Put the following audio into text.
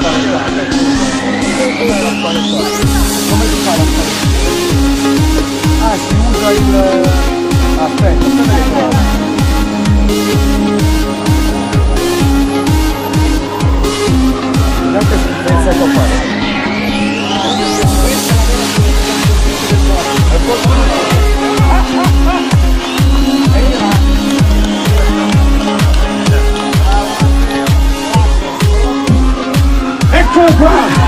Come si fa la Ah, si usa il... Aspetta, aspetta ground.